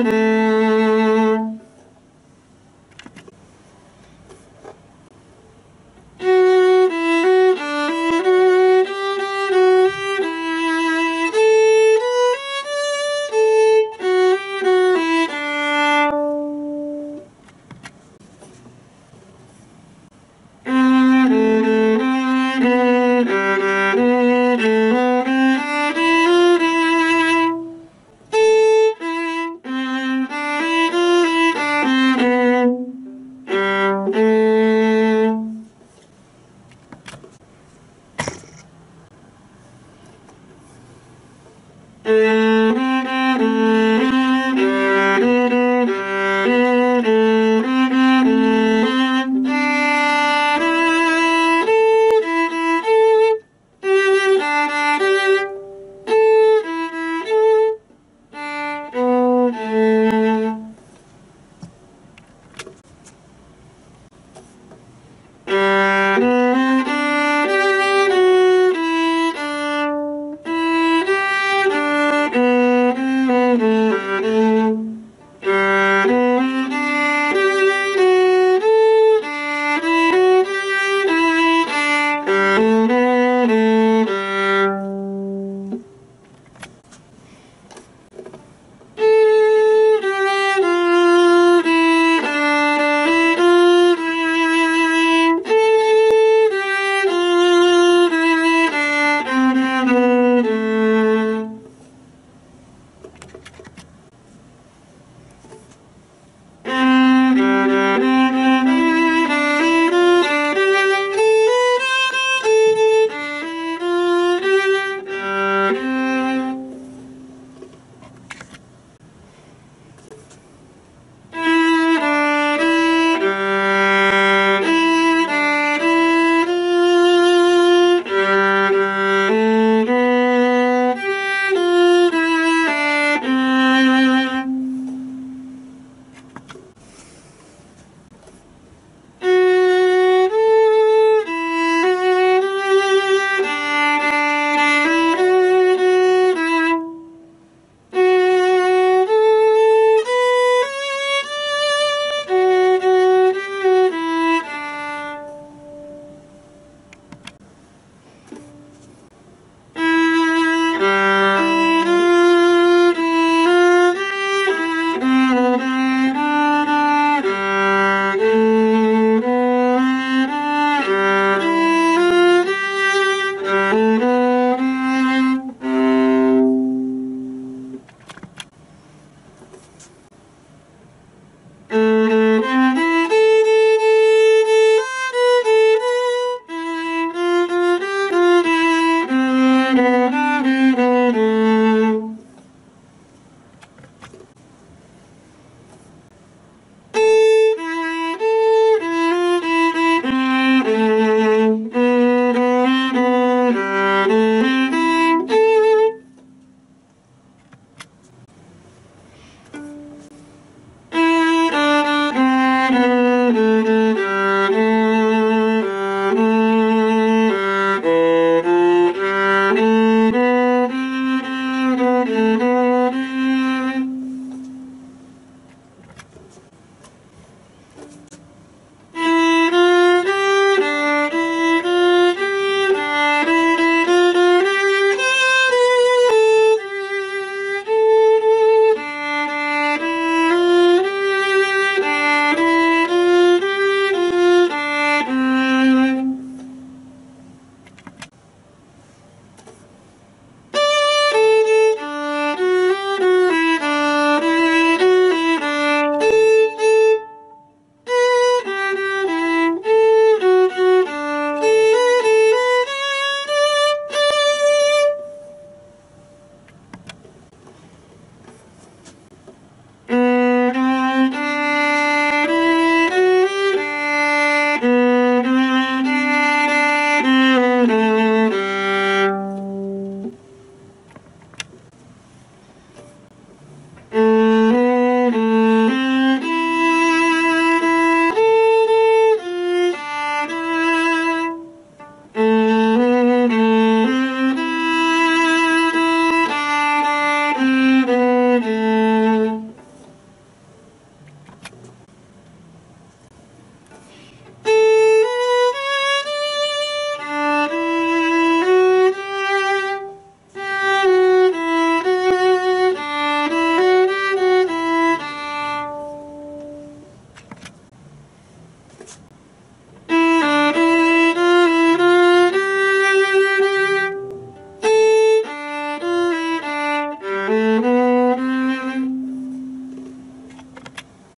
Mm-hmm. Música